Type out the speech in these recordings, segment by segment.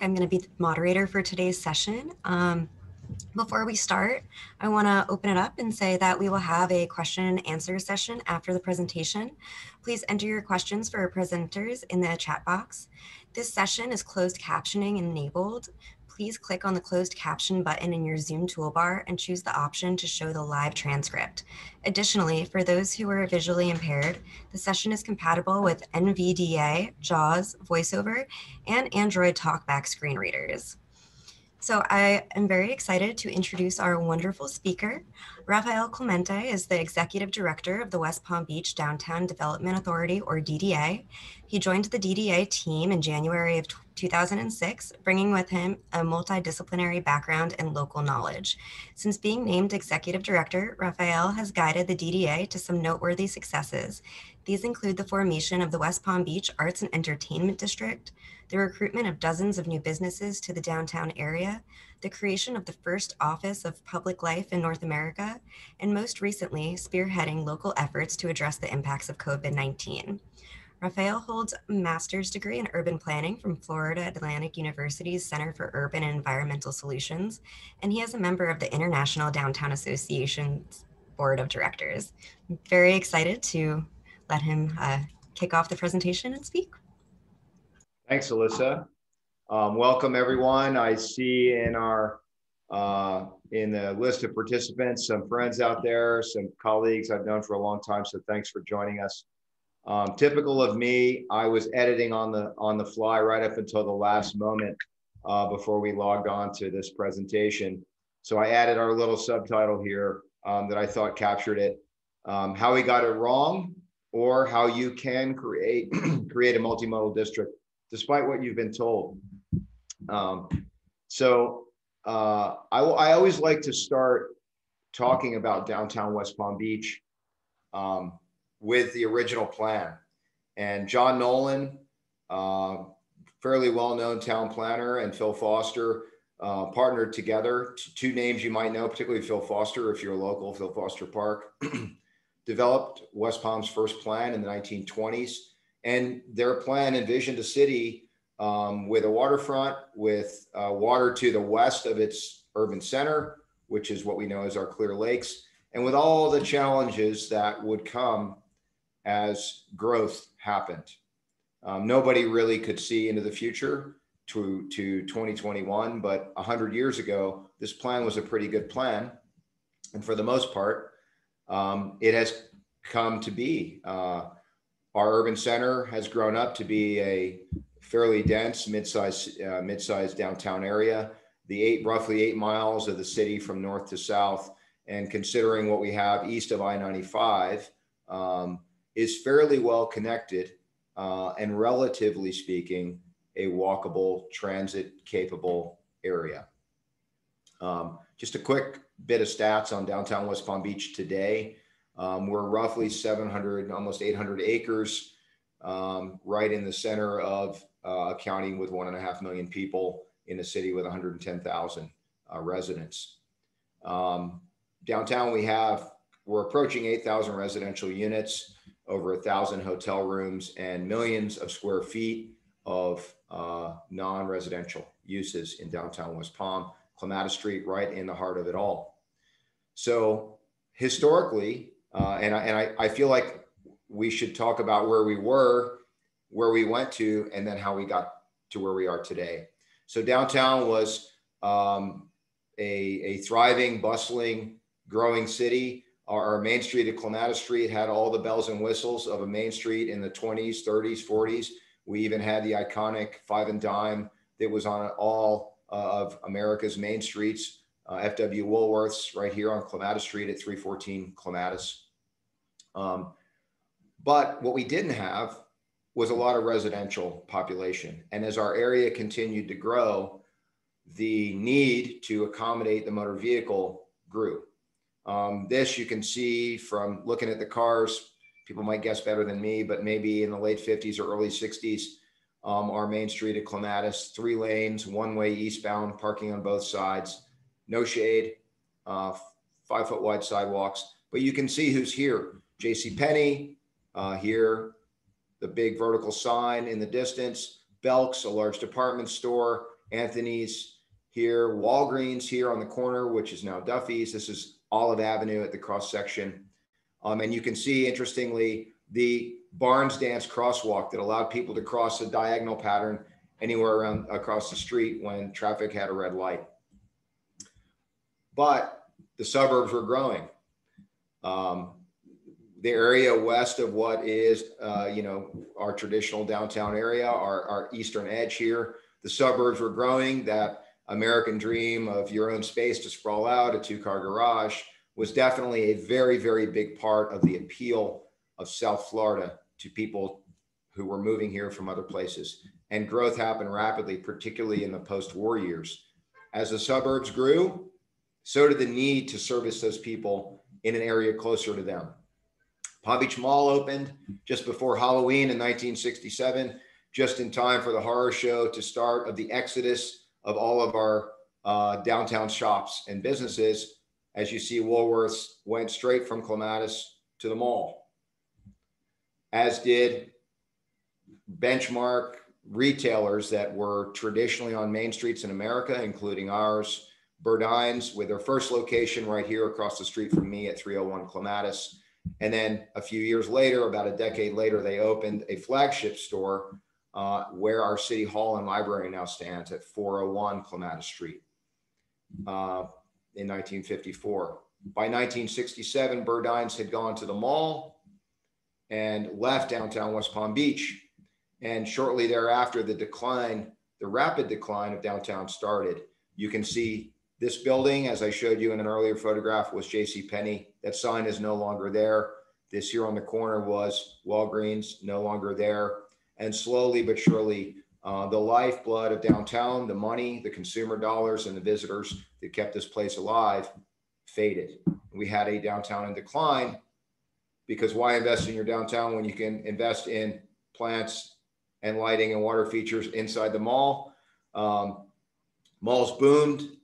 I'm going to be the moderator for today's session. Um, before we start, I want to open it up and say that we will have a question and answer session after the presentation. Please enter your questions for our presenters in the chat box. This session is closed captioning enabled, please click on the closed caption button in your Zoom toolbar and choose the option to show the live transcript. Additionally, for those who are visually impaired, the session is compatible with NVDA, JAWS, VoiceOver, and Android TalkBack screen readers. So I am very excited to introduce our wonderful speaker. Raphael Clemente is the Executive Director of the West Palm Beach Downtown Development Authority, or DDA. He joined the DDA team in January of 2006, bringing with him a multidisciplinary background and local knowledge. Since being named Executive Director, Rafael has guided the DDA to some noteworthy successes. These include the formation of the West Palm Beach Arts and Entertainment District, the recruitment of dozens of new businesses to the downtown area, the creation of the first Office of Public Life in North America, and most recently, spearheading local efforts to address the impacts of COVID 19. Raphael holds a master's degree in urban planning from Florida Atlantic University's Center for Urban and Environmental Solutions, and he is a member of the International Downtown Association's Board of Directors. I'm very excited to let him uh, kick off the presentation and speak. Thanks, Alyssa. Um, welcome, everyone. I see in our uh, in the list of participants some friends out there, some colleagues I've known for a long time. So thanks for joining us. Um, typical of me, I was editing on the on the fly right up until the last moment uh, before we logged on to this presentation. So I added our little subtitle here um, that I thought captured it. Um, how we got it wrong or how you can create create a multimodal district despite what you've been told. Um, so uh, I, I always like to start talking about downtown West Palm Beach. Um, with the original plan. And John Nolen, uh, fairly well-known town planner, and Phil Foster uh, partnered together. Two names you might know, particularly Phil Foster, if you're a local, Phil Foster Park, developed West Palm's first plan in the 1920s. And their plan envisioned a city um, with a waterfront, with uh, water to the west of its urban center, which is what we know as our Clear Lakes, and with all the challenges that would come as growth happened. Um, nobody really could see into the future to, to 2021, but 100 years ago, this plan was a pretty good plan. And for the most part, um, it has come to be. Uh, our urban center has grown up to be a fairly dense mid-sized, uh, mid-sized downtown area. The eight, roughly eight miles of the city from north to south, and considering what we have east of I-95, um, is fairly well connected uh, and relatively speaking, a walkable, transit capable area. Um, just a quick bit of stats on downtown West Palm Beach today. Um, we're roughly 700, almost 800 acres, um, right in the center of uh, a county with one and a half million people in a city with 110,000 uh, residents. Um, downtown, we have, we're approaching 8,000 residential units over a thousand hotel rooms and millions of square feet of uh, non-residential uses in downtown West Palm, Clematis Street, right in the heart of it all. So historically, uh, and, I, and I, I feel like we should talk about where we were, where we went to, and then how we got to where we are today. So downtown was um, a, a thriving, bustling, growing city our, main street at Clematis Street had all the bells and whistles of a main street in the 20s, 30s, 40s. We even had the iconic five and dime that was on all uh, of America's main streets. Uh, FW Woolworths right here on Clematis Street at 314 Clematis. Um, but what we didn't have was a lot of residential population. And as our area continued to grow, the need to accommodate the motor vehicle grew. Um, this you can see from looking at the cars. People might guess better than me, but maybe in the late 50s or early 60s, um, our main street at Clematis, three lanes, one way eastbound, parking on both sides, no shade, uh, five foot wide sidewalks. But you can see who's here. J.C. Penney uh, here, the big vertical sign in the distance, Belk's, a large department store, Anthony's here, Walgreens here on the corner, which is now Duffy's. This is Olive Avenue at the cross section. Um, and you can see, interestingly, the Barnes Dance crosswalk that allowed people to cross a diagonal pattern anywhere around across the street when traffic had a red light. But the suburbs were growing. Um, the area west of what is, uh, you know, our traditional downtown area, our, our eastern edge here, the suburbs were growing. That American dream of your own space to sprawl out, a two car garage, was definitely a very, very big part of the appeal of South Florida to people who were moving here from other places. And growth happened rapidly, particularly in the post war years. As the suburbs grew, so did the need to service those people in an area closer to them. Palm Beach Mall opened just before Halloween in 1967, just in time for the horror show to start of the exodus of all of our uh, downtown shops and businesses. As you see, Woolworths went straight from Clematis to the mall, as did benchmark retailers that were traditionally on main streets in America, including ours, Burdines, with their first location right here across the street from me at 301 Clematis. And then a few years later, about a decade later, they opened a flagship store uh, where our city hall and library now stands at 401 Clematis Street uh, in 1954. By 1967, Burdines had gone to the mall and left downtown West Palm Beach. And shortly thereafter, the decline, the rapid decline of downtown started. You can see this building, as I showed you in an earlier photograph, was J.C. Penney. That sign is no longer there. This here on the corner was Walgreens, no longer there. And slowly but surely, uh, the lifeblood of downtown, the money, the consumer dollars, and the visitors that kept this place alive faded. We had a downtown in decline because why invest in your downtown when you can invest in plants and lighting and water features inside the mall? Um, malls boomed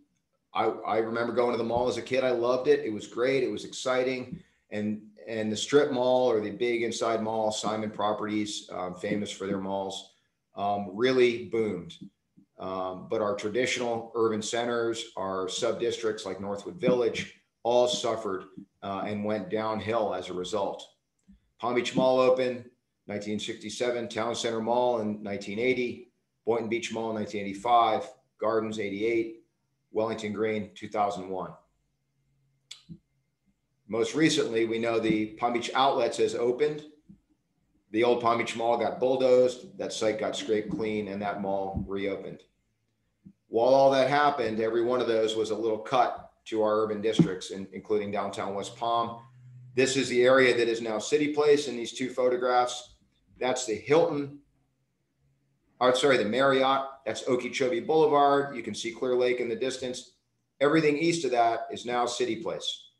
I, I remember going to the mall as a kid. I loved it. It was great. It was exciting. And and the strip mall or the big inside mall, Simon Properties, um, famous for their malls, um, really boomed. Um, but our traditional urban centers, our sub districts like Northwood Village, all suffered uh, and went downhill as a result. Palm Beach Mall opened 1967, Town Center Mall in 1980, Boynton Beach Mall in 1985, Gardens 88, Wellington Green, 2001. Most recently, we know the Palm Beach Outlets has opened. The old Palm Beach Mall got bulldozed, that site got scraped clean, and that mall reopened. While all that happened, every one of those was a little cut to our urban districts, in, including downtown West Palm. This is the area that is now City Place in these two photographs. That's the Hilton or sorry, the Marriott, that's Okeechobee Boulevard. You can see Clear Lake in the distance. Everything east of that is now City Place,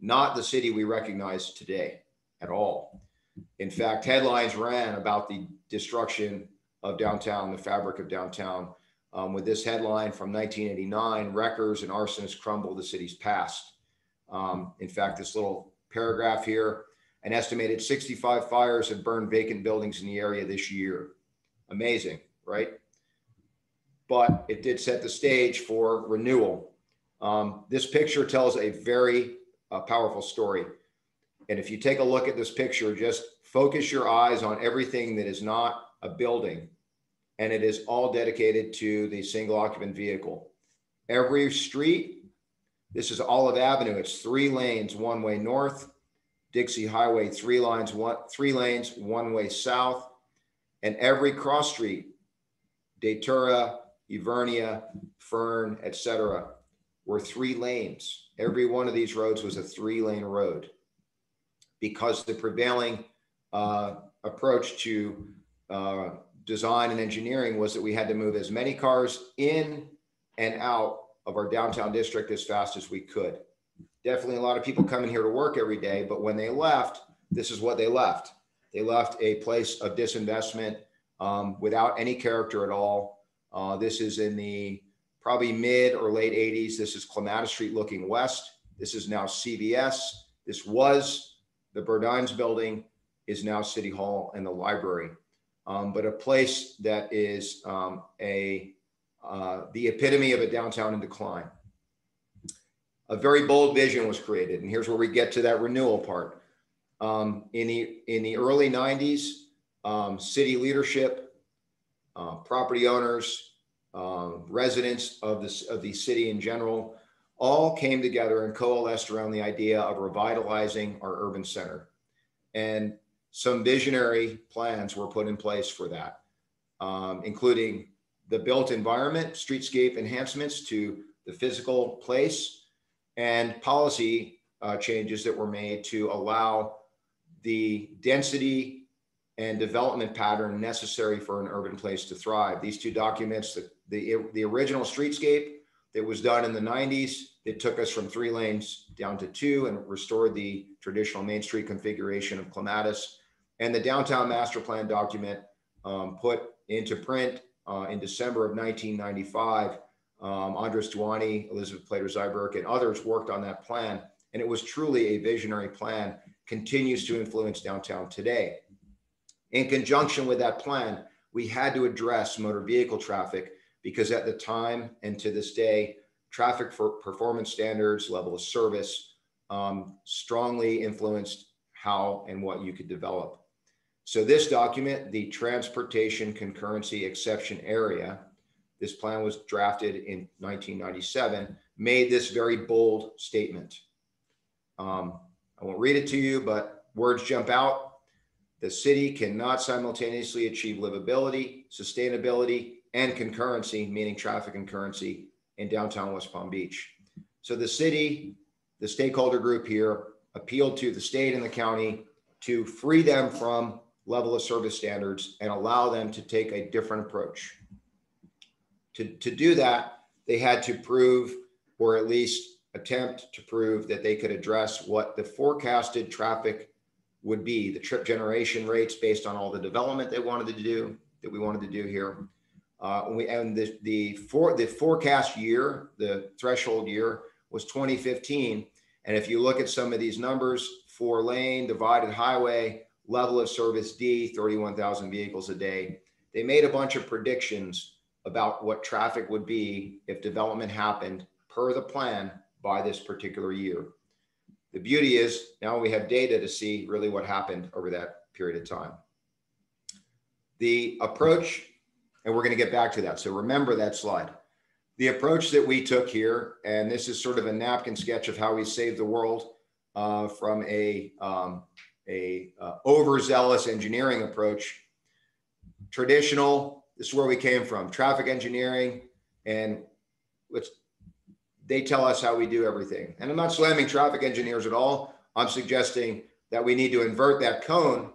not the city we recognize today at all. In fact, headlines ran about the destruction of downtown, the fabric of downtown, um, with this headline from 1989 Wreckers and arsonists crumble the city's past. Um, in fact, this little paragraph here an estimated 65 fires have burned vacant buildings in the area this year amazing, right? But it did set the stage for renewal. Um, this picture tells a very uh, powerful story. And if you take a look at this picture, just focus your eyes on everything that is not a building and it is all dedicated to the single occupant vehicle. Every street, this is Olive Avenue. It's three lanes, one way north. Dixie Highway, three lines, one, three lanes, one way south and every cross street, Datura, Evernia, Fern, etc., were three lanes. Every one of these roads was a three lane road because the prevailing uh, approach to uh, design and engineering was that we had to move as many cars in and out of our downtown district as fast as we could. Definitely a lot of people coming here to work every day, but when they left, this is what they left. They left a place of disinvestment um, without any character at all. Uh, this is in the probably mid or late 80s. This is Clematis Street looking west. This is now CVS. This was the Burdines building, is now City Hall and the library. Um, but a place that is um, a uh, the epitome of a downtown in decline. A very bold vision was created, and here's where we get to that renewal part. Um, in the in the early 90s, um, city leadership, uh, property owners, um, residents of this of the city in general, all came together and coalesced around the idea of revitalizing our urban center, and some visionary plans were put in place for that, um, including the built environment, streetscape enhancements to the physical place, and policy uh, changes that were made to allow the density and development pattern necessary for an urban place to thrive. These two documents, the, the, the original streetscape that was done in the 90s, it took us from three lanes down to two and restored the traditional Main Street configuration of Clematis. And the downtown master plan document um, put into print uh, in December of 1995. Um, Andres Duany, Elizabeth Plater Zyberk, and others worked on that plan. And it was truly a visionary plan, continues to influence downtown today. In conjunction with that plan, we had to address motor vehicle traffic because at the time and to this day, traffic for performance standards, level of service um, strongly influenced how and what you could develop. So this document, the transportation concurrency exception area, this plan was drafted in 1997, made this very bold statement. Um, I won't read it to you, but words jump out. The city cannot simultaneously achieve livability, sustainability, and concurrency, meaning traffic concurrency in downtown West Palm Beach. So the city, the stakeholder group here appealed to the state and the county to free them from level of service standards and allow them to take a different approach. To, to do that, they had to prove, or at least attempt to prove, that they could address what the forecasted traffic would be, the trip generation rates based on all the development they wanted to do, that we wanted to do here. Uh, and we, and the, the, for, the forecast year, the threshold year was 2015. And if you look at some of these numbers, four lane, divided highway, level of service D, 31,000 vehicles a day. They made a bunch of predictions about what traffic would be if development happened per the plan by this particular year. The beauty is now we have data to see really what happened over that period of time. The approach, and we're going to get back to that. So remember that slide. The approach that we took here, and this is sort of a napkin sketch of how we saved the world uh, from a um, a uh, overzealous engineering approach. Traditional, this is where we came from, traffic engineering, and let's they tell us how we do everything. And I'm not slamming traffic engineers at all. I'm suggesting that we need to invert that cone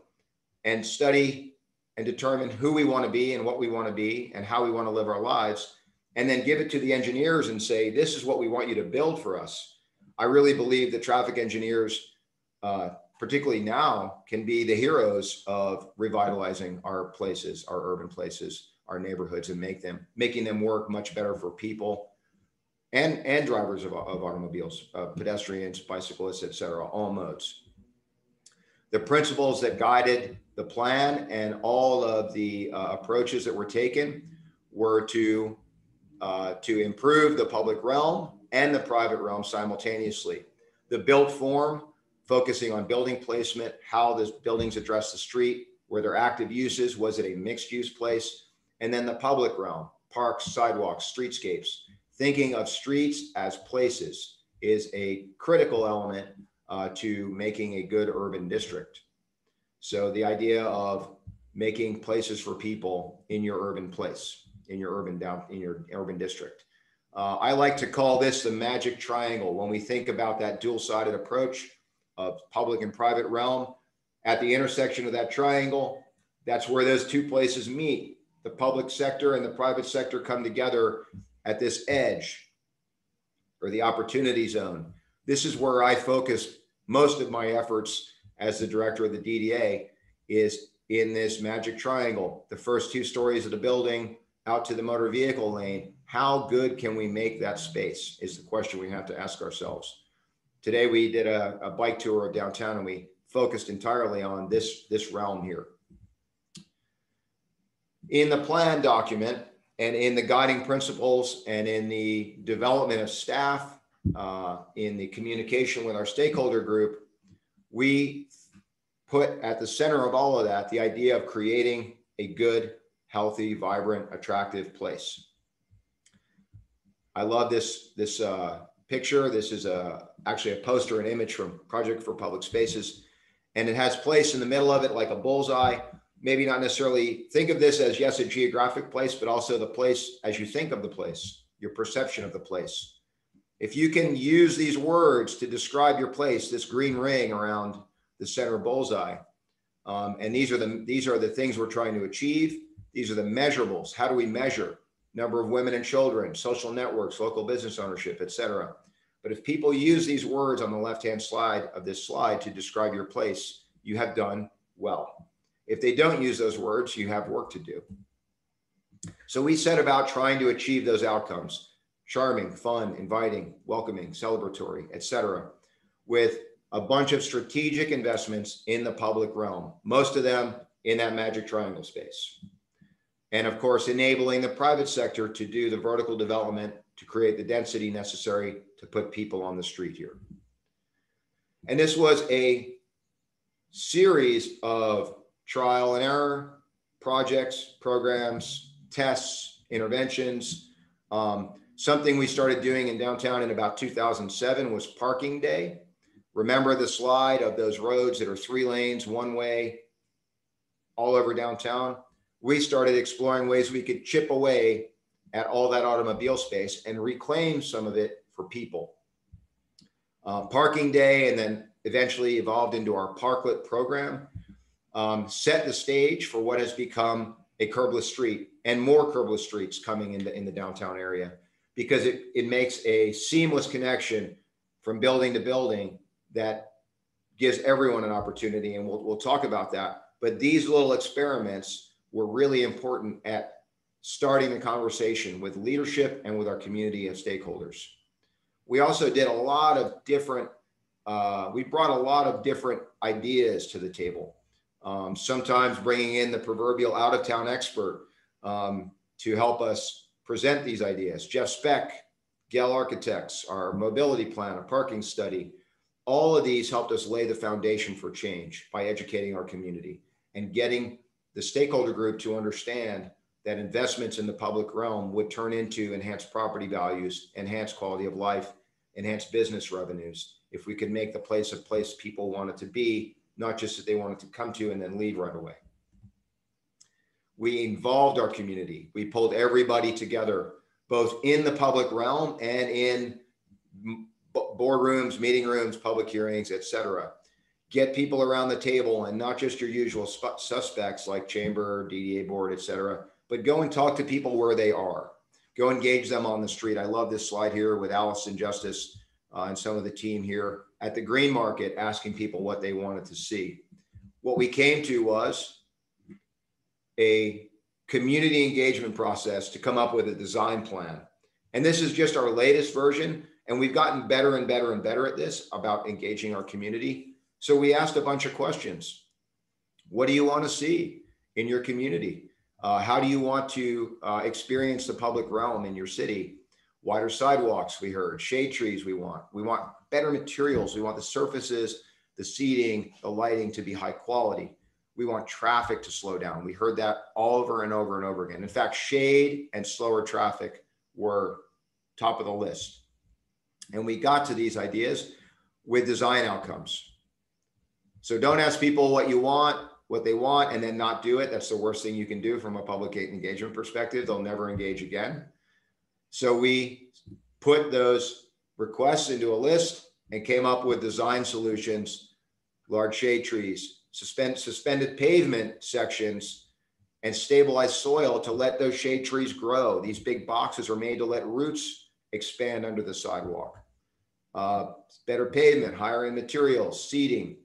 and study and determine who we want to be and what we want to be and how we want to live our lives and then give it to the engineers and say this is what we want you to build for us i really believe that traffic engineers uh, particularly now, can be the heroes of revitalizing our places, our urban places, our neighborhoods, and make them making them work much better for people and and drivers of, of automobiles, uh, pedestrians, bicyclists, etc., all modes. The principles that guided the plan and all of the uh, approaches that were taken were to uh, to improve the public realm and the private realm simultaneously. The built form focusing on building placement, how the buildings address the street, were there active uses, was it a mixed use place? And then the public realm, parks, sidewalks, streetscapes. Thinking of streets as places is a critical element uh, to making a good urban district. So the idea of making places for people in your urban place, in your urban down, in your urban district. Uh, I like to call this the magic triangle. When we think about that dual-sided approach, of public and private realm. At the intersection of that triangle, that's where those two places meet. The public sector and the private sector come together at this edge or the opportunity zone. This is where I focus most of my efforts as the director of the DDA is in this magic triangle. The first two stories of the building out to the motor vehicle lane. How good can we make that space is the question we have to ask ourselves. Today we did a, a bike tour of downtown and we focused entirely on this, this realm here. In the plan document, and in the guiding principles and in the development of staff, uh, in the communication with our stakeholder group, we put at the center of all of that the idea of creating a good, healthy, vibrant, attractive place. I love this this uh, picture. This is a actually a poster, an image from Project for Public Spaces, and it has place in the middle of it like a bullseye. Maybe not necessarily think of this as yes a geographic place, but also the place as you think of the place, your perception of the place. If you can use these words to describe your place, this green ring around the center bullseye. Um, and these are the these are the things we're trying to achieve. These are the measurables. How do we measure number of women and children, social networks, local business ownership, etc? But if people use these words on the left-hand slide of this slide to describe your place, you have done well. If they don't use those words, you have work to do. So we set about trying to achieve those outcomes: charming, fun, inviting, welcoming, celebratory, et cetera, with a bunch of strategic investments in the public realm, most of them in that magic triangle space. And of course, enabling the private sector to do the vertical development to create the density necessary to put people on the street here. And this was a series of trial and error projects, programs, tests, interventions. Um, something we started doing in downtown in about 2007 was parking day Remember the slide of those roads that are three lanes, one way, all over downtown? We started exploring ways we could chip away at all that automobile space and reclaim some of it for people. Uh, parking day, and then eventually evolved into our Parklet program, um, set the stage for what has become a curbless street and more curbless streets coming into in the downtown area because it, it makes a seamless connection from building to building that gives everyone an opportunity. And we'll, we'll talk about that. But these little experiments were really important at starting the conversation with leadership and with our community of stakeholders. We also did a lot of different, uh, we brought a lot of different ideas to the table. Um, sometimes bringing in the proverbial out of town expert um, to help us present these ideas. Jeff Speck, Gehl Architects, our mobility plan, a parking study, all of these helped us lay the foundation for change by educating our community and getting the stakeholder group to understand that investments in the public realm would turn into enhanced property values, enhanced quality of life, enhanced business revenues if we could make the place a place people wanted to be, not just that they wanted to come to and then leave right away. We involved our community. We pulled everybody together, both in the public realm and in boardrooms, meeting rooms, public hearings, etc. Get people around the table and not just your usual suspects like chamber, DDA board, etc. But go and talk to people where they are. Go engage them on the street. I love this slide here with Allison Justice uh, and some of the team here at the Green Market asking people what they wanted to see. What we came to was a community engagement process to come up with a design plan. And this is just our latest version. And we've gotten better and better and better at this about engaging our community. So we asked a bunch of questions. What do you want to see in your community? Uh, how do you want to uh, experience the public realm in your city? Wider sidewalks, we heard. Shade trees, we want. We want better materials. We want the surfaces, the seating, the lighting to be high quality. We want traffic to slow down. We heard that all over and over and over again. In fact, shade and slower traffic were top of the list. And we got to these ideas with design outcomes. So don't ask people what you want, what they want, and then not do it. That's the worst thing you can do from a public engagement perspective. They'll never engage again. So we put those requests into a list and came up with design solutions, large shade trees, suspend, suspended pavement sections, and stabilized soil to let those shade trees grow. These big boxes are made to let roots expand under the sidewalk. Uh, better pavement, higher end materials, seating,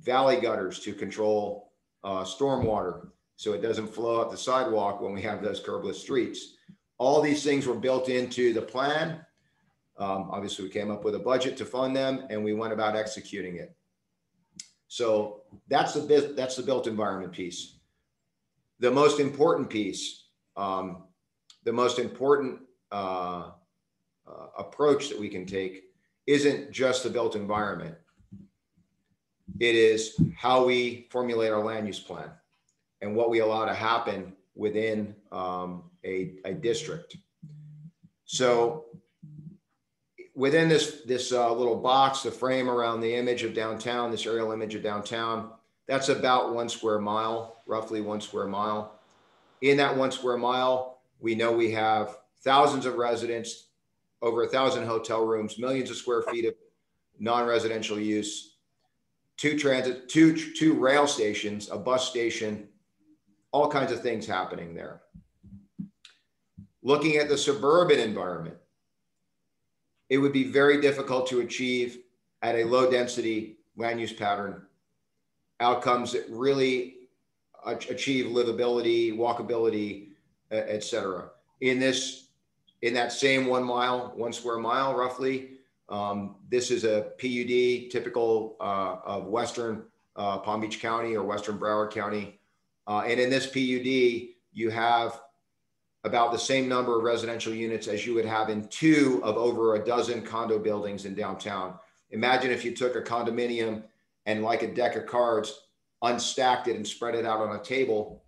valley gutters to control uh, stormwater so it doesn't flow up the sidewalk when we have those curbless streets. All these things were built into the plan. Um, obviously, we came up with a budget to fund them and we went about executing it. So that's the that's the built environment piece. The most important piece um, the most important uh, uh, approach that we can take isn't just the built environment. It is how we formulate our land use plan and what we allow to happen within um, a, a district. So within this this uh, little box, the frame around the image of downtown, this aerial image of downtown, that's about one square mile, roughly one square mile. In that one square mile, we know we have thousands of residents, over a thousand hotel rooms, millions of square feet of non-residential use, two transit, two two rail stations, a bus station, all kinds of things happening there. Looking at the suburban environment, it would be very difficult to achieve at a low density land use pattern outcomes that really achieve livability, walkability, et cetera. In this, in that same one mile, one square mile roughly, um, this is a PUD typical uh, of Western uh, Palm Beach County or Western Broward County. Uh, and in this PUD, you have about the same number of residential units as you would have in two of over a dozen condo buildings in downtown. Imagine if you took a condominium and like a deck of cards, unstacked it and spread it out on a table.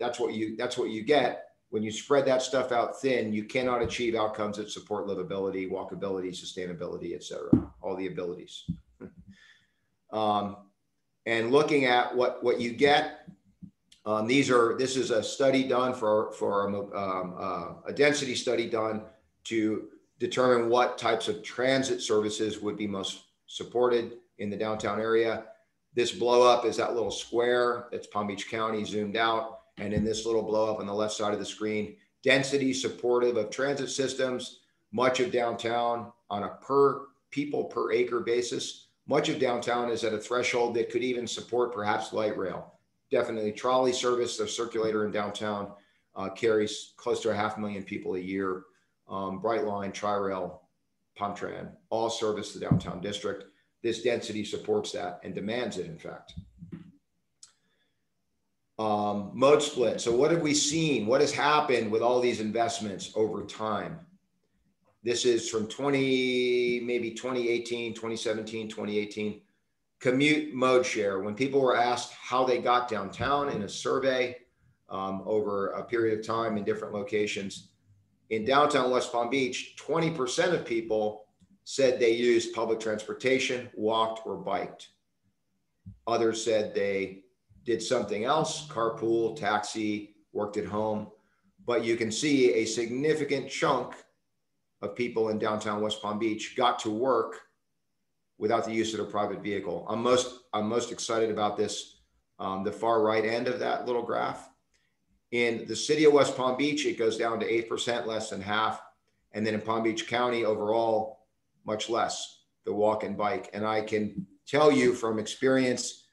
That's what you that's what you get. When you spread that stuff out thin, you cannot achieve outcomes that support livability, walkability, sustainability, et cetera, all the abilities. um, and looking at what, what you get um, these are, this is a study done for, for um, um, uh, a density study done to determine what types of transit services would be most supported in the downtown area. This blow up is that little square that's Palm Beach County zoomed out. And in this little blow up on the left side of the screen, density supportive of transit systems, much of downtown on a per people per acre basis. Much of downtown is at a threshold that could even support perhaps light rail definitely trolley service. The circulator in downtown uh, carries close to a half million people a year. Um, Brightline, Tri-Rail, Palmtran, all service the downtown district. This density supports that and demands it, in fact. Um, mode split. So what have we seen? What has happened with all these investments over time? This is from 20, maybe 2018, 2017, 2018 commute mode share. When people were asked how they got downtown in a survey um, over a period of time in different locations, in downtown West Palm Beach, 20% of people said they used public transportation, walked, or biked. Others said they did something else carpool, taxi, worked at home. But you can see a significant chunk of people in downtown West Palm Beach got to work without the use of a private vehicle. I'm most I'm most excited about this, um, the far right end of that little graph. In the city of West Palm Beach, it goes down to 8%, less than half. And then in Palm Beach County overall, much less, the walk and bike. And I can tell you from experience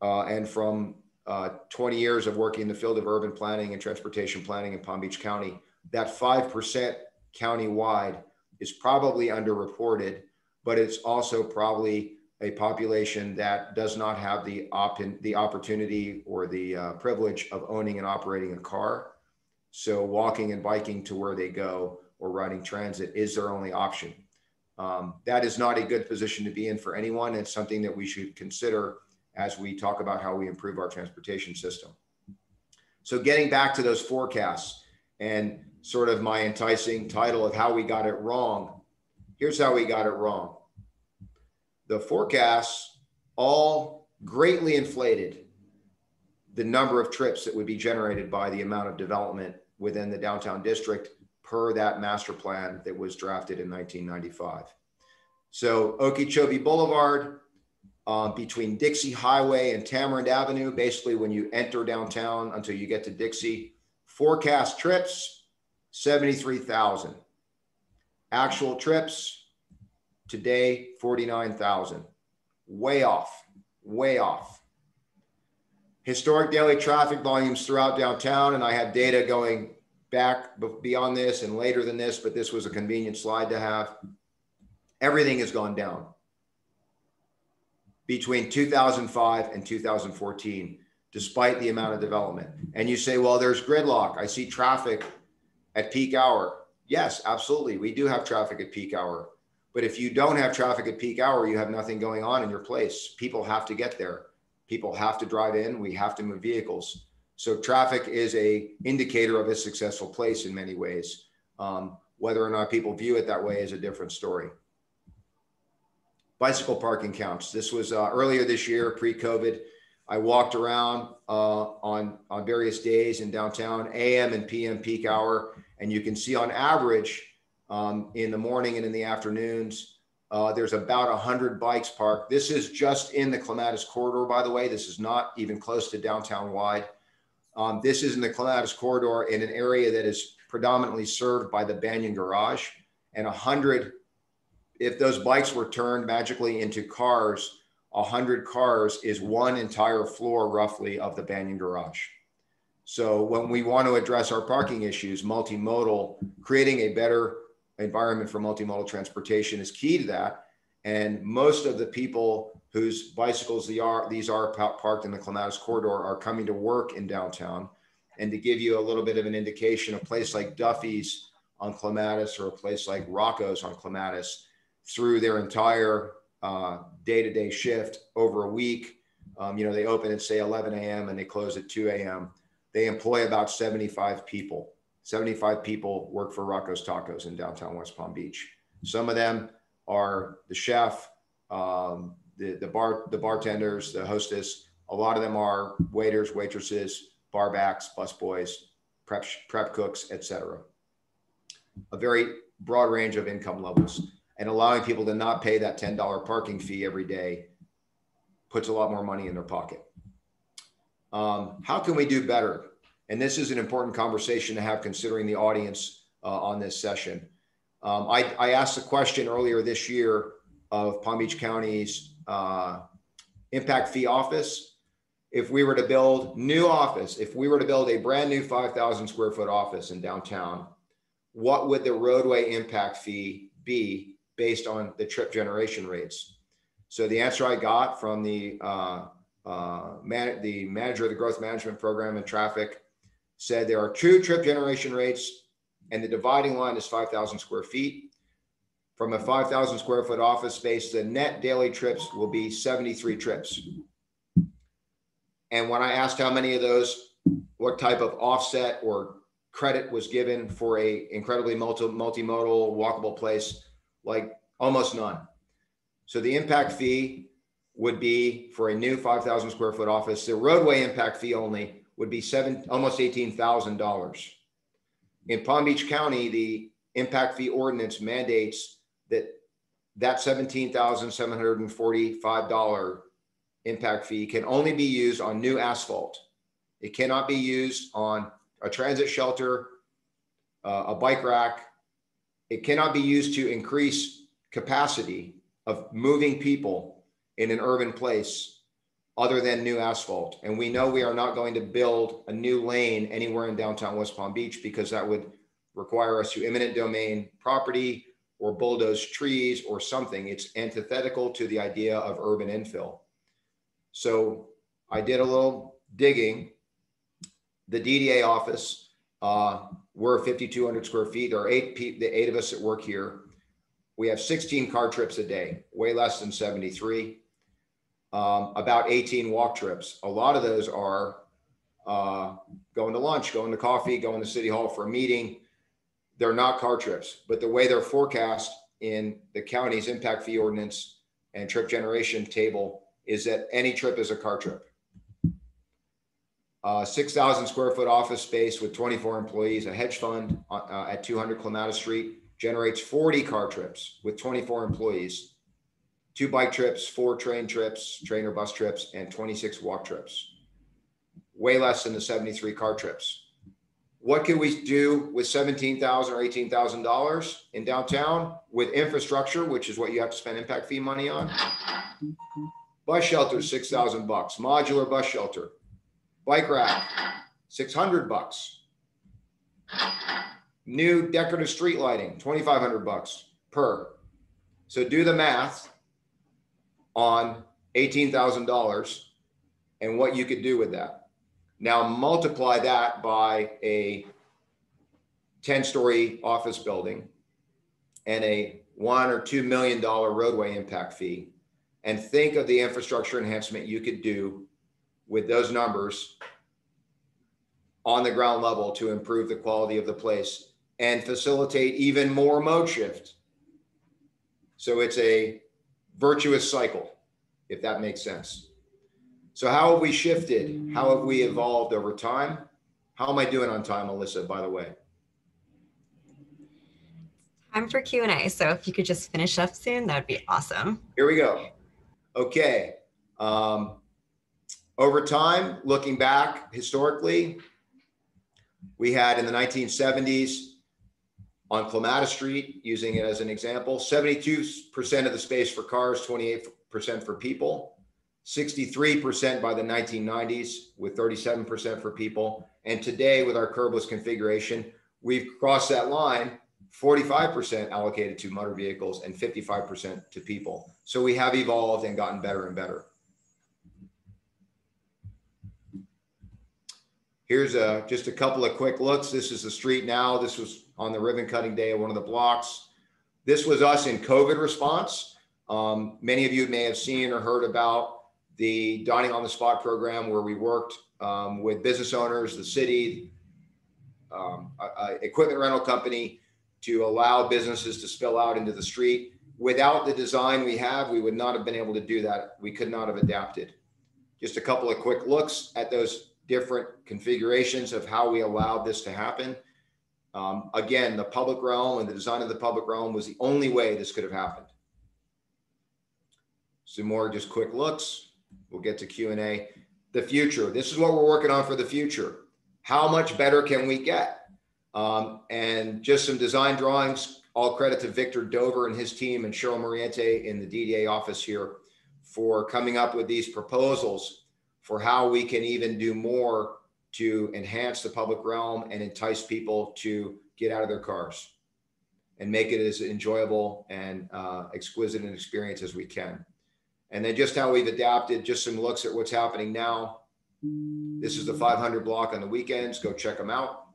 uh, and from uh, 20 years of working in the field of urban planning and transportation planning in Palm Beach County, that 5% county-wide is probably underreported but it's also probably a population that does not have the op- the opportunity or the uh, privilege of owning and operating a car. So walking and biking to where they go or riding transit is their only option. Um, that is not a good position to be in for anyone. It's something that we should consider as we talk about how we improve our transportation system. So getting back to those forecasts and sort of my enticing title of how we got it wrong Here's how we got it wrong. The forecasts all greatly inflated the number of trips that would be generated by the amount of development within the downtown district per that master plan that was drafted in 1995. So Okeechobee Boulevard um, between Dixie Highway and Tamarind Avenue, basically when you enter downtown until you get to Dixie, forecast trips, 73,000. Actual trips today, 49,000. Way off, way off. Historic daily traffic volumes throughout downtown, and I have data going back beyond this and later than this, but this was a convenient slide to have. Everything has gone down between 2005 and 2014, despite the amount of development. And you say, well, there's gridlock. I see traffic at peak hour. Yes, absolutely. We do have traffic at peak hour. But if you don't have traffic at peak hour, you have nothing going on in your place. People have to get there. People have to drive in. We have to move vehicles. So traffic is a indicator of a successful place in many ways. Um, whether or not people view it that way is a different story. Bicycle parking counts. This was uh, earlier this year, pre-COVID. I walked around uh, on on various days in downtown, AM and PM peak hour, and you can see on average um, in the morning and in the afternoons, uh, there's about 100 bikes parked. This is just in the Clematis corridor, by the way. This is not even close to downtown wide. Um, this is in the Clematis corridor in an area that is predominantly served by the Banyan Garage. And 100, if those bikes were turned magically into cars, 100 cars is one entire floor roughly of the Banyan Garage. So when we want to address our parking issues, multimodal, creating a better environment for multimodal transportation is key to that. And most of the people whose bicycles these are, these are parked in the Clematis corridor are coming to work in downtown. And to give you a little bit of an indication, a place like Duffy's on Clematis or a place like Rocco's on Clematis through their entire day to day shift over a week. Um, you know, they open at say 11 a.m. and they close at 2 a.m. They employ about 75 people. 75 people work for Rocco's Tacos in downtown West Palm Beach. Some of them are the chef, um, the, the bar, the bartenders, the hostess. A lot of them are waiters, waitresses, barbacks, busboys, prep, prep cooks, etc. A very broad range of income levels and allowing people to not pay that $10 parking fee every day puts a lot more money in their pocket. Um, how can we do better? And this is an important conversation to have considering the audience uh, on this session. Um, I, I, asked a question earlier this year of Palm Beach County's uh, impact fee office. If we were to build new office, if we were to build a brand new 5,000 square foot office in downtown, what would the roadway impact fee be based on the trip generation rates. So the answer I got from the uh, uh, man, the manager of the growth management program and traffic said there are two trip generation rates, and the dividing line is 5,000 square feet. From a 5,000 square foot office space, the net daily trips will be 73 trips. And when I asked how many of those, what type of offset or credit was given for a incredibly multi, multimodal walkable place, like almost none. So the impact fee would be for a new 5,000 square foot office. The roadway impact fee only would be seven, almost $18,000. In Palm Beach County, the impact fee ordinance mandates that that $17,745 impact fee can only be used on new asphalt. It cannot be used on a transit shelter, uh, a bike rack, it cannot be used to increase capacity of moving people in an urban place other than new asphalt. And we know we are not going to build a new lane anywhere in downtown West Palm Beach because that would require us to eminent domain property or bulldoze trees or something. It's antithetical to the idea of urban infill. So I did a little digging. The DDA office uh, we're 5,200 square feet. There are eight, the eight of us that work here. We have 16 car trips a day, way less than 73. Um, about 18 walk trips. A lot of those are uh, going to lunch, going to coffee, going to City Hall for a meeting. They're not car trips, but the way they're forecast in the county's impact fee ordinance and trip generation table is that any trip is a car trip uh, 6,000 square foot office space with 24 employees, a hedge fund uh, at 200 Clematis Street generates 40 car trips with 24 employees, two bike trips, four train trips, train or bus trips, and 26 walk trips. Way less than the 73 car trips. What can we do with 17,000 or $18,000 in downtown with infrastructure, which is what you have to spend impact fee money on? Bus shelter, 6,000 bucks. Modular bus shelter, Bike rack, 600 bucks. New decorative street lighting, 2,500 bucks per. So do the math on $18,000 and what you could do with that. Now multiply that by a 10-story office building and a one or two million dollar roadway impact fee and think of the infrastructure enhancement you could do with those numbers on the ground level to improve the quality of the place and facilitate even more mode shift. So it's a virtuous cycle, if that makes sense. So how have we shifted? How have we evolved over time? How am I doing on time, Alyssa, by the way? Time for Q&A. So if you could just finish up soon, that would be awesome. Here we go. Okay. Um, over time, looking back historically, we had in the 1970s on Clematis Street, using it as an example, 72% of the space for cars, 28% for people, 63% by the 1990s with 37% for people. And today with our curbless configuration, we've crossed that line 45% allocated to motor vehicles and 55% to people. So we have evolved and gotten better and better. Here's a, just a couple of quick looks. This is the street now. This was on the ribbon cutting day of one of the blocks. This was us in COVID response. Um, many of you may have seen or heard about the dining on the spot program where we worked um, with business owners, the city, um, a, a equipment rental company, to allow businesses to spill out into the street. Without the design we have, we would not have been able to do that. We could not have adapted. Just a couple of quick looks at those different configurations of how we allowed this to happen. Um, again, the public realm and the design of the public realm was the only way this could have happened. Some more just quick looks. We'll get to Q&A. The future. This is what we're working on for the future. How much better can we get? Um, and just some design drawings, all credit to Victor Dover and his team and Cheryl Moriente in the DDA office here for coming up with these proposals for how we can even do more to enhance the public realm and entice people to get out of their cars and make it as enjoyable and uh, exquisite an experience as we can. And then just how we've adapted, just some looks at what's happening now. This is the 500 block on the weekends. Go check them out.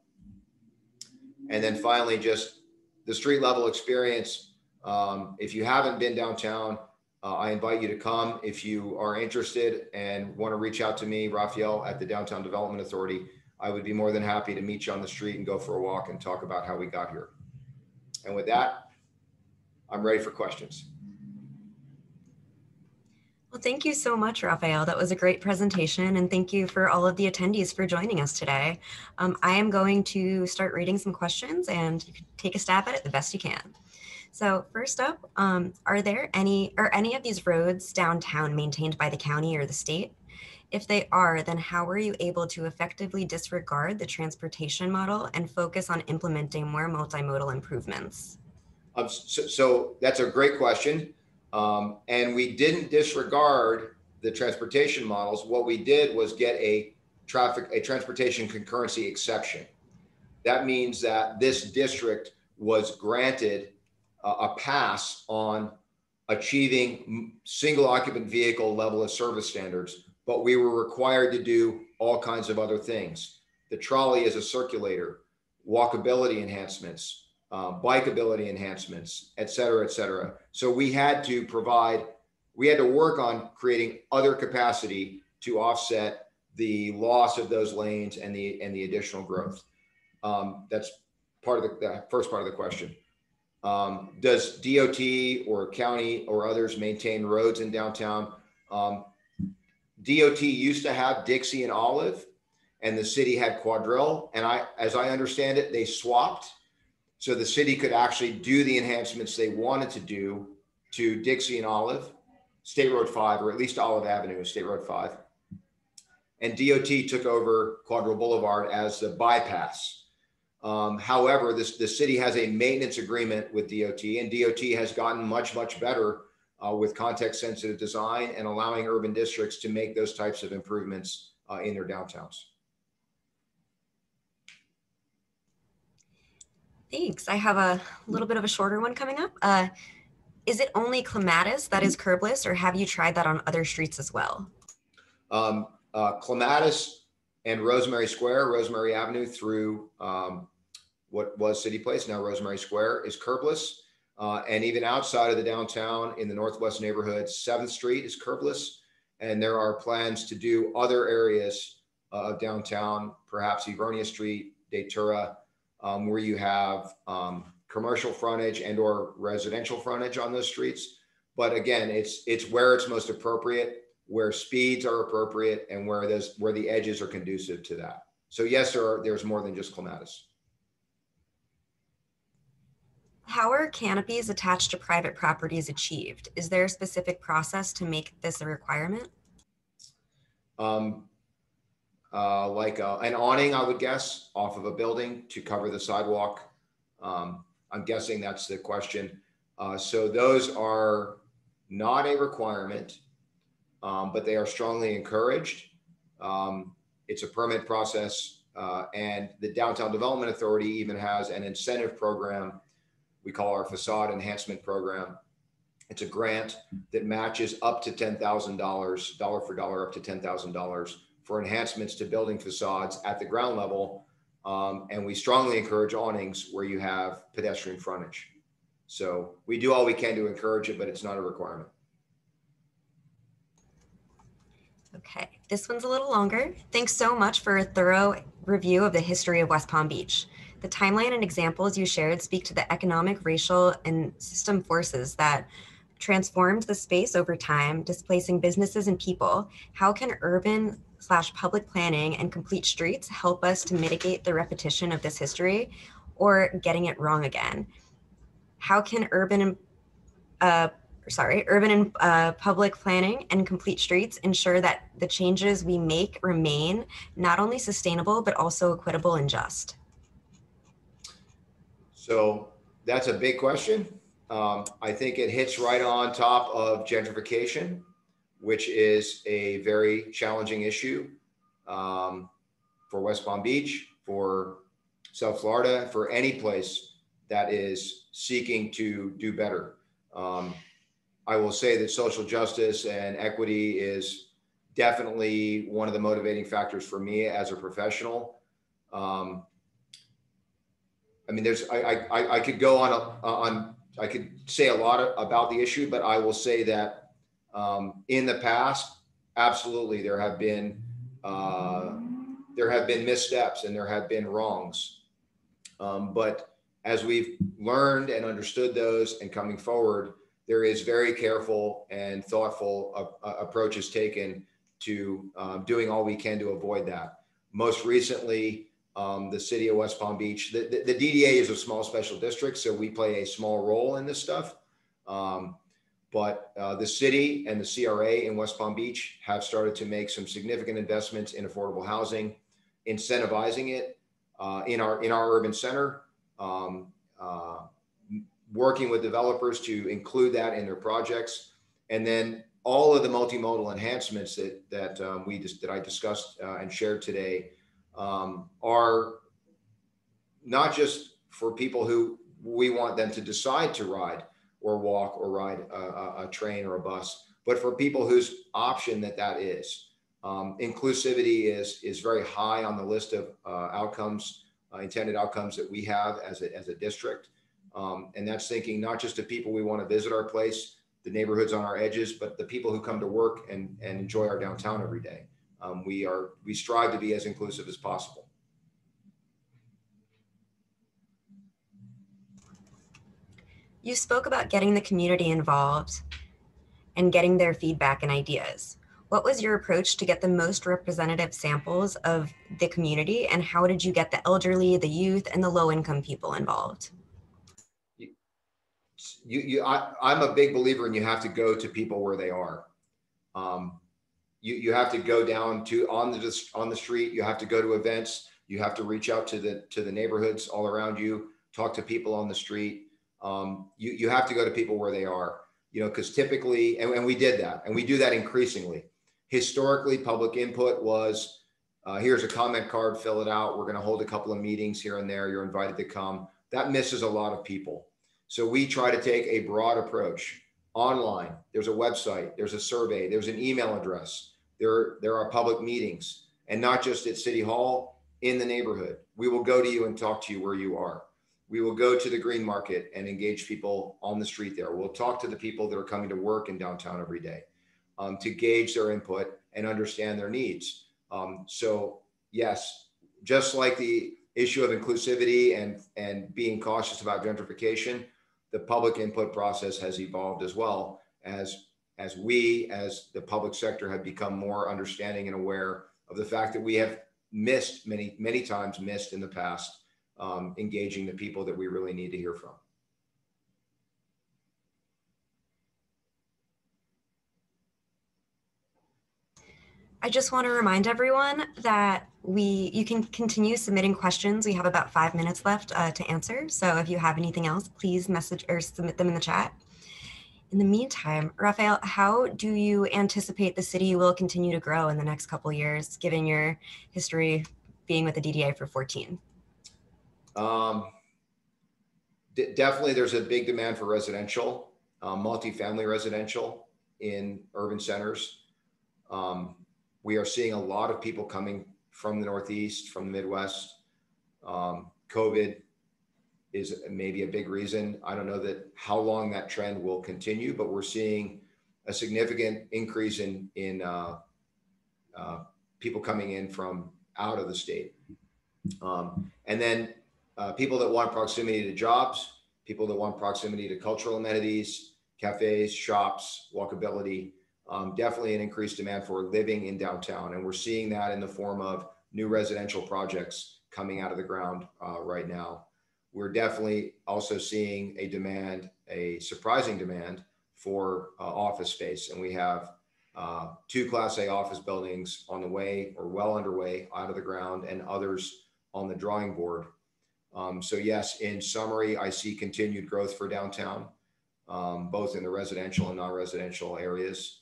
And then finally, just the street level experience. Um, if you haven't been downtown, uh, I invite you to come. If you are interested and want to reach out to me, Raphael at the Downtown Development Authority, I would be more than happy to meet you on the street and go for a walk and talk about how we got here. And with that, I'm ready for questions. Well, thank you so much, Raphael. That was a great presentation, and thank you for all of the attendees for joining us today. Um, I am going to start reading some questions, and you can take a stab at it the best you can. So first up, um, are there any, are any of these roads downtown maintained by the county or the state? If they are, then how are you able to effectively disregard the transportation model and focus on implementing more multimodal improvements? Um, so, so that's a great question. Um, and we didn't disregard the transportation models. What we did was get a traffic, a transportation concurrency exception. That means that this district was granted a, pass on achieving single occupant vehicle level of service standards, but we were required to do all kinds of other things. The trolley is a circulator, walkability enhancements, uh, bikeability enhancements, et cetera, et cetera. So we had to provide, we had to work on creating other capacity to offset the loss of those lanes and the and the additional growth. Um, that's part of the, the, first part of the question. Um, does DOT or county or others maintain roads in downtown? Um, DOT used to have Dixie and Olive, and the city had Quadrille. And I, as I understand it, they swapped so the city could actually do the enhancements they wanted to do to Dixie and Olive, State Road 5, or at least Olive Avenue, State Road 5. And DOT took over Quadrille Boulevard as the bypass. Um, however, this, the city has a maintenance agreement with DOT, and DOT has gotten much, much better uh, with context sensitive design and allowing urban districts to make those types of improvements uh, in their downtowns. Thanks. I have a little bit of a shorter one coming up. Uh, is it only Clematis that is curbless, or have you tried that on other streets as well? Um, uh, Clematis and Rosemary Square, Rosemary Avenue through um, what was City Place, now Rosemary Square, is curbless. Uh, and even outside of the downtown in the northwest neighborhood, 7th Street is curbless. And there are plans to do other areas uh, of downtown, perhaps Evernia Street, Datura, um, where you have um, commercial frontage and or residential frontage on those streets. But again, it's it's where it's most appropriate, where speeds are appropriate, and where those where the edges are conducive to that. So yes, there are, there's more than just clematis. How are canopies attached to private properties achieved? Is there a specific process to make this a requirement? Um, uh, like uh, an awning, I would guess, off of a building to cover the sidewalk. Um, I'm guessing that's the question. Uh, so those are not a requirement, um, but they are strongly encouraged. Um, it's a permit process, uh, and the Downtown Development Authority even has an incentive program we call our facade enhancement program. It's a grant that matches up to $10,000, dollar for dollar, up to $10,000 for enhancements to building facades at the ground level. Um, and we strongly encourage awnings where you have pedestrian frontage. So we do all we can to encourage it, but it's not a requirement. Okay, this one's a little longer. Thanks so much for a thorough review of the history of West Palm Beach. The timeline and examples you shared speak to the economic, racial, and system forces that transformed the space over time, displacing businesses and people. How can urban slash public planning and complete streets help us to mitigate the repetition of this history or getting it wrong again? How can urban uh, sorry, urban and uh, public planning and complete streets ensure that the changes we make remain not only sustainable, but also equitable and just? So that's a big question. Um, I think it hits right on top of gentrification, which is a very challenging issue um, for West Palm Beach, for South Florida, for any place that is seeking to do better. Um, I will say that social justice and equity is definitely one of the motivating factors for me as a professional. Um, I mean, there's I, I I could go on a, on I could say a lot of, about the issue, but I will say that um, in the past, absolutely, there have been uh, there have been missteps and there have been wrongs. Um, but as we've learned and understood those and coming forward, there is very careful and thoughtful approaches taken to um, doing all we can to avoid that. Most recently, um, the city of West Palm Beach, the, the, the, DDA is a small special district, so we play a small role in this stuff. Um, but uh, the city and the CRA in West Palm Beach have started to make some significant investments in affordable housing, incentivizing it uh, in our in our urban center. Um, uh, working with developers to include that in their projects. And then all of the multimodal enhancements that, that um, we just, that I discussed uh, and shared today um, are not just for people who we want them to decide to ride or walk or ride a, a train or a bus, but for people whose option that that is. Um, inclusivity is is very high on the list of uh, outcomes, uh, intended outcomes that we have as a, as a district. Um, and that's thinking not just of people we want to visit our place, the neighborhoods on our edges, but the people who come to work and, and enjoy our downtown every day. Um, we are we strive to be as inclusive as possible. You spoke about getting the community involved and getting their feedback and ideas. What was your approach to get the most representative samples of the community and how did you get the elderly, the youth, and the low income people involved? You, you I, I'm a big believer in you have to go to people where they are. Um, you, you have to go down to on the on the street. You have to go to events. You have to reach out to the to the neighborhoods all around you. Talk to people on the street. Um, you you have to go to people where they are. You know, because typically, and, and we did that, and we do that increasingly. Historically, public input was uh, here's a comment card, fill it out. We're going to hold a couple of meetings here and there. You're invited to come. That misses a lot of people. So we try to take a broad approach online. There's a website, there's a survey, there's an email address, there, there are public meetings, and not just at City Hall, in the neighborhood. We will go to you and talk to you where you are. We will go to the green market and engage people on the street there. We'll talk to the people that are coming to work in downtown every day um, to gauge their input and understand their needs. Um, so, yes, just like the issue of inclusivity and, and being cautious about gentrification, the public input process has evolved as well as as we as the public sector have become more understanding and aware of the fact that we have missed many, many times missed in the past, um, engaging the people that we really need to hear from. I just want to remind everyone that we you can continue submitting questions. We have about five minutes left uh, to answer. So if you have anything else, please message or submit them in the chat. In the meantime, Raphael, how do you anticipate the city will continue to grow in the next couple years, given your history being with the DDA for 14? Um, definitely, there's a big demand for residential, uh, multifamily residential in urban centers. Um, we are seeing a lot of people coming from the Northeast, from the Midwest. Um, COVID is maybe a big reason. I don't know that how long that trend will continue, but we're seeing a significant increase in in uh, uh, people coming in from out of the state, um, and then uh, people that want proximity to jobs, people that want proximity to cultural amenities, cafes, shops, walkability. Um, definitely an increased demand for living in downtown, and we're seeing that in the form of new residential projects coming out of the ground uh, right now we're definitely also seeing a demand, a surprising demand for uh, office space. And we have uh, two Class A office buildings on the way or well underway out of the ground and others on the drawing board. Um, so, yes, in summary, I see continued growth for downtown, um, both in the residential and non residential areas.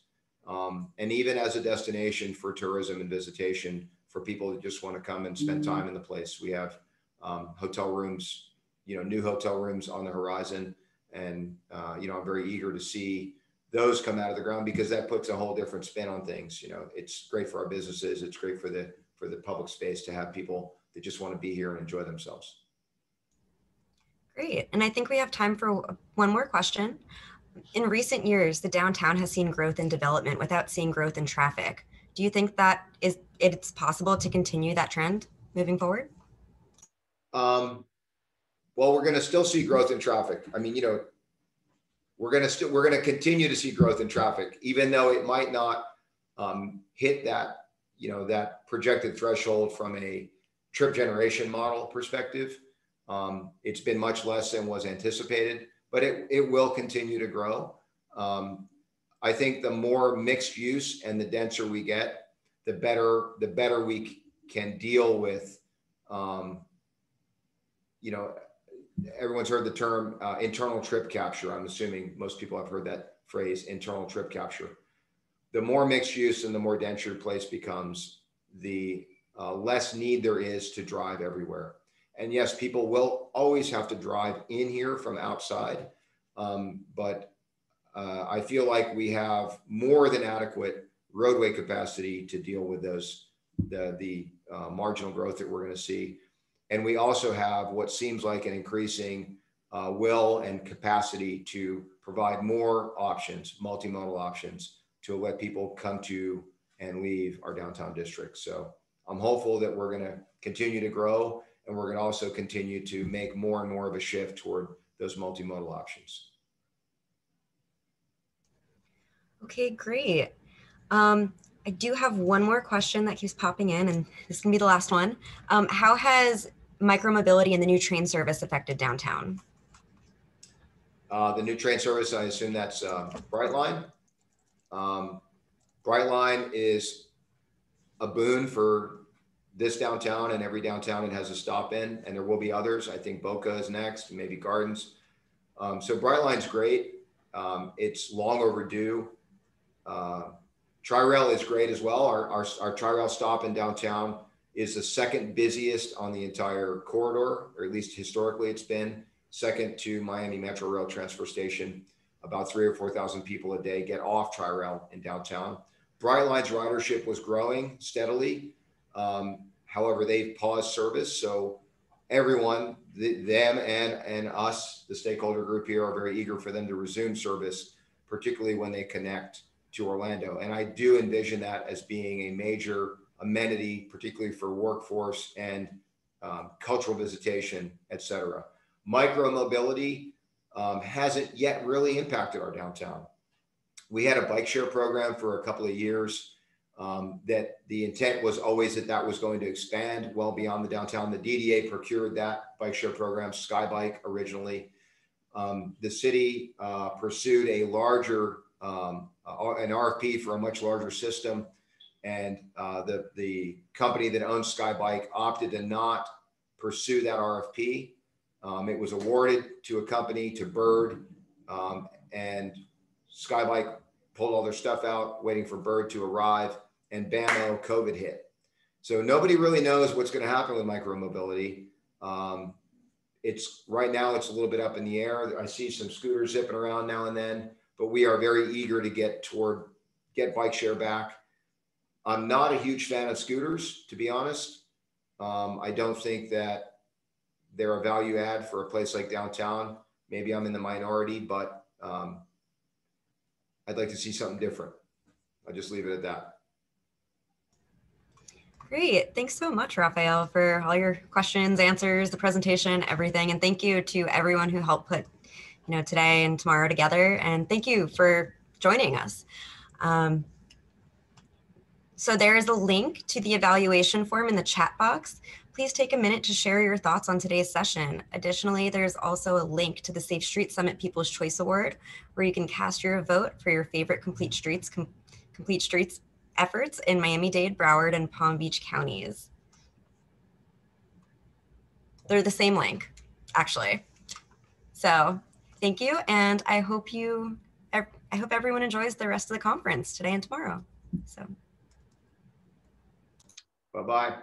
Um, and even as a destination for tourism and visitation for people that just want to come and spend time in the place. We have um, hotel rooms you know new hotel rooms on the horizon, and uh, you know I'm very eager to see those come out of the ground because that puts a whole different spin on things. You know, it's great for our businesses. It's great for the for the public space to have people that just want to be here and enjoy themselves. Great. And I think we have time for one more question. In recent years, the downtown has seen growth in development without seeing growth in traffic. Do you think that is it's possible to continue that trend moving forward? Um, well, we're going to still see growth in traffic. I mean, you know, we're going to still we're going to continue to see growth in traffic, even though it might not um, hit that you know that projected threshold from a trip generation model perspective. Um, it's been much less than was anticipated, but it, it will continue to grow. Um, I think the more mixed use and the denser we get, the better the better we can deal with, um, you know, everyone's heard the term uh, internal trip capture. I'm assuming most people have heard that phrase, internal trip capture. The more mixed use and the more denser place becomes, the uh, less need there is to drive everywhere. And yes, people will always have to drive in here from outside, um, but uh, I feel like we have more than adequate roadway capacity to deal with those the the uh, marginal growth that we're going to see and we also have what seems like an increasing uh, will and capacity to provide more options, multimodal options, to let people come to and leave our downtown district. So I'm hopeful that we're going to continue to grow and we're going to also continue to make more and more of a shift toward those multimodal options. Okay, great. Um, I do have one more question that keeps popping in, and this can be the last one. Um, how has micromobility and the new train service affected downtown? Uh, the new train service, I assume that's uh, Brightline. Um, Brightline is a boon for this downtown and every downtown it has a stop in, and there will be others. I think Boca is next, maybe Gardens. Um, so Brightline's great. Um, it's long overdue. Uh, Tri-Rail is great as well. Our, our, our Tri-Rail stop in downtown is the second busiest on the entire corridor, or at least historically it's been second to Miami Metro Rail transfer station. About three or 4,000 people a day get off Tri-Rail in downtown. Brightline's ridership was growing steadily. Um, however, they've paused service. So everyone, the, them and, and us, the stakeholder group here are very eager for them to resume service, particularly when they connect to Orlando. And I do envision that as being a major amenity, particularly for workforce and um, cultural visitation, et cetera. Micro mobility um, hasn't yet really impacted our downtown. We had a bike share program for a couple of years. Um, that the intent was always that that was going to expand well beyond the downtown. The DDA procured that bike share program, Skybike originally. Um, the city uh, pursued a larger, um, uh, an RFP for a much larger system. And uh, the, the company that owns Skybike opted to not pursue that RFP. Um, it was awarded to a company, to Bird, um, and Skybike pulled all their stuff out, waiting for Bird to arrive, and bammo, COVID hit. So nobody really knows what's going to happen with micromobility. Um, it's right now it's a little bit up in the air. I see some scooters zipping around now and then, but we are very eager to get toward get bike share back. I'm not a huge fan of scooters, to be honest. Um, I don't think that they're a value add for a place like downtown. Maybe I'm in the minority, but um, I'd like to see something different. I'll just leave it at that. Great. Thanks so much, Raphael, for all your questions, answers, the presentation, everything. And thank you to everyone who helped put, you know, today and tomorrow together. And thank you for joining us. Um, so there is a link to the evaluation form in the chat box. Please take a minute to share your thoughts on today's session. Additionally, there's also a link to the Safe Street Summit People's Choice Award, where you can cast your vote for your favorite Complete Streets, com Complete Streets efforts in Miami-Dade, Broward, and Palm Beach counties. They're the same link, actually. So thank you, and I hope you, I hope everyone enjoys the rest of the conference today and tomorrow. So. Bye-bye.